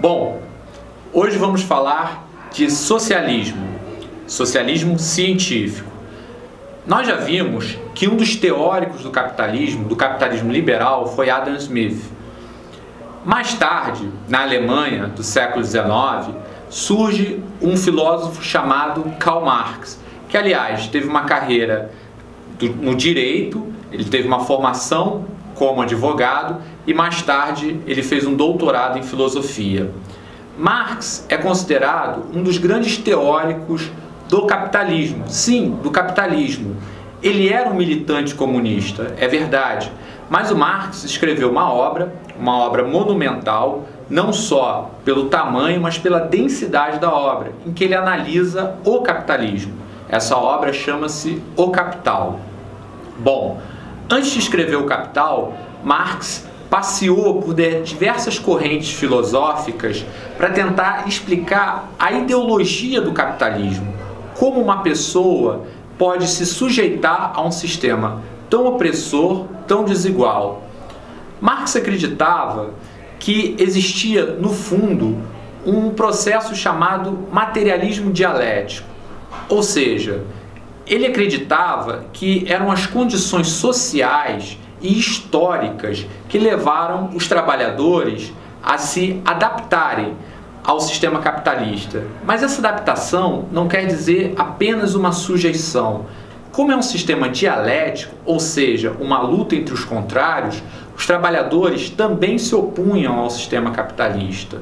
Bom, hoje vamos falar de socialismo, socialismo científico. Nós já vimos que um dos teóricos do capitalismo, do capitalismo liberal, foi Adam Smith. Mais tarde, na Alemanha do século XIX, surge um filósofo chamado Karl Marx, que aliás teve uma carreira no direito, ele teve uma formação como advogado e mais tarde ele fez um doutorado em filosofia. Marx é considerado um dos grandes teóricos do capitalismo. Sim, do capitalismo. Ele era um militante comunista, é verdade, mas o Marx escreveu uma obra, uma obra monumental, não só pelo tamanho, mas pela densidade da obra, em que ele analisa o capitalismo. Essa obra chama-se O Capital. Bom, Antes de escrever O Capital, Marx passeou por diversas correntes filosóficas para tentar explicar a ideologia do capitalismo, como uma pessoa pode se sujeitar a um sistema tão opressor, tão desigual. Marx acreditava que existia, no fundo, um processo chamado materialismo dialético, ou seja, ele acreditava que eram as condições sociais e históricas que levaram os trabalhadores a se adaptarem ao sistema capitalista. Mas essa adaptação não quer dizer apenas uma sujeição. Como é um sistema dialético, ou seja, uma luta entre os contrários, os trabalhadores também se opunham ao sistema capitalista.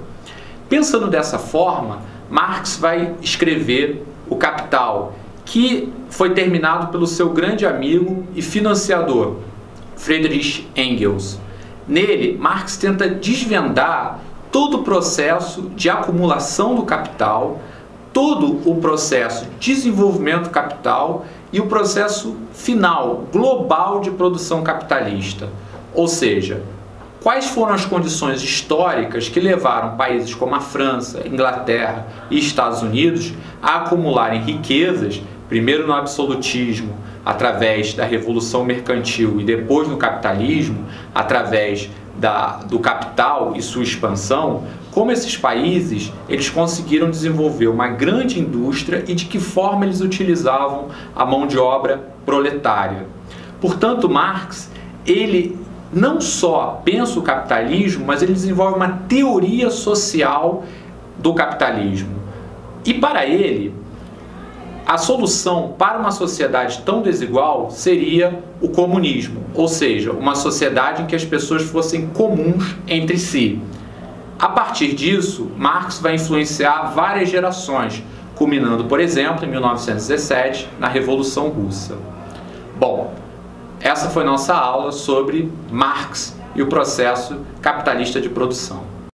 Pensando dessa forma, Marx vai escrever O Capital, que foi terminado pelo seu grande amigo e financiador, Friedrich Engels. Nele, Marx tenta desvendar todo o processo de acumulação do capital, todo o processo de desenvolvimento capital e o processo final, global de produção capitalista. Ou seja, quais foram as condições históricas que levaram países como a França, Inglaterra e Estados Unidos a acumularem riquezas primeiro no absolutismo, através da revolução mercantil, e depois no capitalismo, através da, do capital e sua expansão, como esses países eles conseguiram desenvolver uma grande indústria e de que forma eles utilizavam a mão de obra proletária. Portanto, Marx ele não só pensa o capitalismo, mas ele desenvolve uma teoria social do capitalismo. E para ele, a solução para uma sociedade tão desigual seria o comunismo, ou seja, uma sociedade em que as pessoas fossem comuns entre si. A partir disso, Marx vai influenciar várias gerações, culminando, por exemplo, em 1917, na Revolução Russa. Bom, essa foi nossa aula sobre Marx e o processo capitalista de produção.